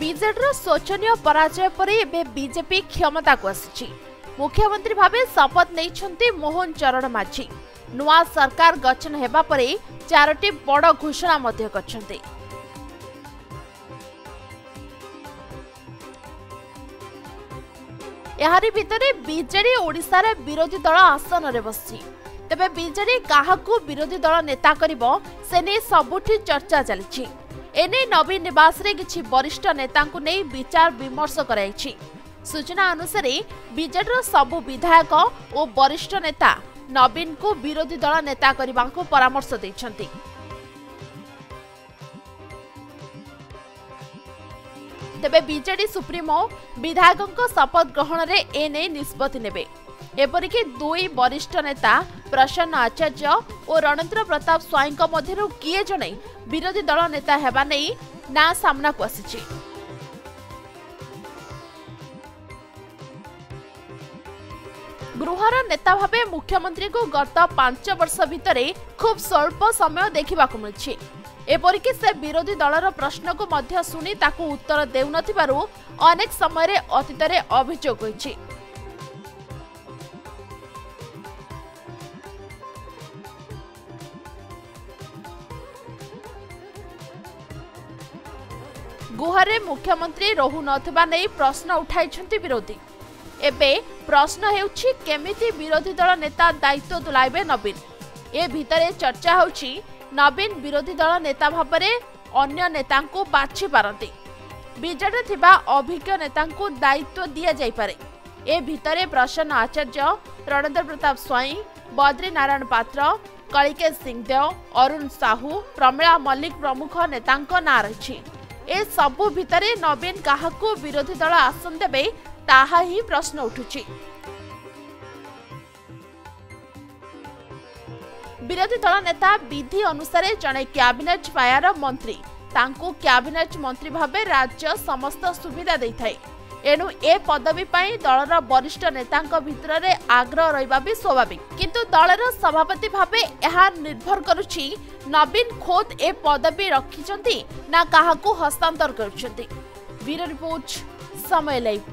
ବିଜେଡିର ଶୋଚନୀୟ ପରାଜୟ ପରେ ଏବେ ବିଜେପି କ୍ଷମତାକୁ ଆସିଛି। ମୁଖ୍ୟମନ୍ତ୍ରୀ ଭାବେ ଶପଥ ନେଇଛନ୍ତି ମୋହନ ଚରଣ ମାଝୀ। ନୂଆ ସରକାର ଗଠନ ହେବା ପରେ ଚାରୋଟି ବଡ଼ ଘୋଷଣା ମଧ୍ୟ କରିଛନ୍ତି। ଏହାରି ଭିତରେ ବିଜେଡି ଓଡ଼ିଶାରେ ବିରୋଧୀ ଦଳ ଆସନରେ ବସିଛି। ତେବେ ବିଜେଡି କାହାକୁ ବିରୋଧୀ ଦଳ ନେତା କରିବ ସେ ନେଇ ସବୁଠି ଚର୍ଚ୍ଚା ଚାଲିଛି। ଏନେଇ ନବୀନ ନିବାସରେ କିଛି ବରିଷ୍ଠ ନେତାଙ୍କୁ ନେଇ ବିଚାର ବିମର୍ଶ କରାଯାଇଛି ସୂଚନା ଅନୁସାରେ ବିଜେଡିର ସବୁ ବିଧାୟକ ଓ ବରିଷ୍ଠ ନେତା ନବୀନଙ୍କୁ ବିରୋଧୀ ଦଳ ନେତା କରିବାକୁ ପରାମର୍ଶ ଦେଇଛନ୍ତି। ତେବେ ବିଜେଡି ସୁପ୍ରିମୋ ବିଧାୟକଙ୍କ ଶପଥ ଗ୍ରହଣରେ ଏନେଇ ନିଷ୍ପତ୍ତି ନେବେ। ଏପରିକି ଦୁଇ ବରିଷ୍ଠ ନେତା ପ୍ରସନ୍ନ ଆଚାର୍ଯ୍ୟ ଓ ରଣେନ୍ଦ୍ର ପ୍ରତାପ ସ୍ୱାଇଁଙ୍କ ମଧ୍ୟରୁ କିଏ ଜଣେ ବିରୋଧୀ ଦଳ ନେତା ହେବା ନେଇ ନାଁ ସାମ୍ନାକୁ ଆସିଛି। ଗୃହର ନେତା ଭାବେ ମୁଖ୍ୟମନ୍ତ୍ରୀଙ୍କୁ ଗତ ପାଞ୍ଚ ବର୍ଷ ଭିତରେ ଖୁବ୍ ସ୍ୱଳ୍ପ ସମୟ ଦେଖିବାକୁ ମିଳିଛି। ଏପରିକି ସେ ବିରୋଧୀ ଦଳର ପ୍ରଶ୍ନକୁ ମଧ୍ୟ ଶୁଣି ତାକୁ ଉତ୍ତର ଦେଉନଥିବାରୁ ଅନେକ ସମୟରେ ଅତୀତରେ ଅଭିଯୋଗ ହୋଇଛି। ଗୁହାରେ ମୁଖ୍ୟମନ୍ତ୍ରୀ ରହୁନଥିବା ନେଇ ପ୍ରଶ୍ନ ଉଠାଇଛନ୍ତି ବିରୋଧୀ ଏବେ ପ୍ରଶ୍ନ ହେଉଛି କେମିତି ବିରୋଧୀ ଦଳ ନେତା ଦାୟିତ୍ୱ ତୁଲାଇବେ ନବୀନ ଏ ଭିତରେ ଚର୍ଚ୍ଚା ହେଉଛି ନବୀନ ବିରୋଧୀ ଦଳ ନେତା ଭାବରେ ଅନ୍ୟ ନେତାଙ୍କୁ ବାଛି ପାରନ୍ତି। ବିଜେଡିରେ ଥିବା ଅଭିଜ୍ଞ ନେତାଙ୍କୁ ଦାୟିତ୍ୱ ଦିଆଯାଇପାରେ ଏ ଭିତରେ ପ୍ରସନ୍ନ ଆଚାର୍ଯ୍ୟ ରଣେନ୍ଦ୍ର ପ୍ରତାପ ସ୍ୱାଇଁ ବଦ୍ରି ନାରାୟଣ ପାତ୍ର କଳିକେଶ ସିଂଦେଓ ଅରୁଣ ସାହୁ ପ୍ରମିଳା ମଲ୍ଲିକ ପ୍ରମୁଖ ନେତାଙ୍କ ନାଁ ରହିଛି। ଏ ସବୁ ଭିତରେ ନବୀନ କାହାକୁ ବିରୋଧୀ ଦଳ ଆସନ ଦେବେ ତାହା ହିଁ ପ୍ରଶ୍ନ ଉଠୁଛି। ବିରୋଧୀ ଦଳ ନେତା ବିଧି ଅନୁସାରେ ଜଣେ କ୍ୟାବିନେଟ ପାହ୍ୟାର ମନ୍ତ୍ରୀ ତାଙ୍କୁ କ୍ୟାବିନେଟ ମନ୍ତ୍ରୀ ଭାବେ ରାଜ୍ୟ ସମସ୍ତ ସୁବିଧା ଦେଇଥାଏ। ଏଣୁ ଏ ପଦବୀ ପାଇଁ ଦଳର ବରିଷ୍ଠ ନେତାଙ୍କ ଭିତରେ ଆଗ୍ରହ ରହିବା ବି ସ୍ୱାଭାବିକ। କିନ୍ତୁ ଦଳର ସଭାପତି ଭାବେ ଏହା ନିର୍ଭର କରୁଛି ନବୀନ ଖୋଦ୍ ଏ ପଦବୀ ରଖିଛନ୍ତି ନା କାହାକୁ ହସ୍ତାନ୍ତର କରୁଛନ୍ତି। ବ୍ୟୁରୋ ରିପୋର୍ଟ ସମୟ ଲାଇଭ୍।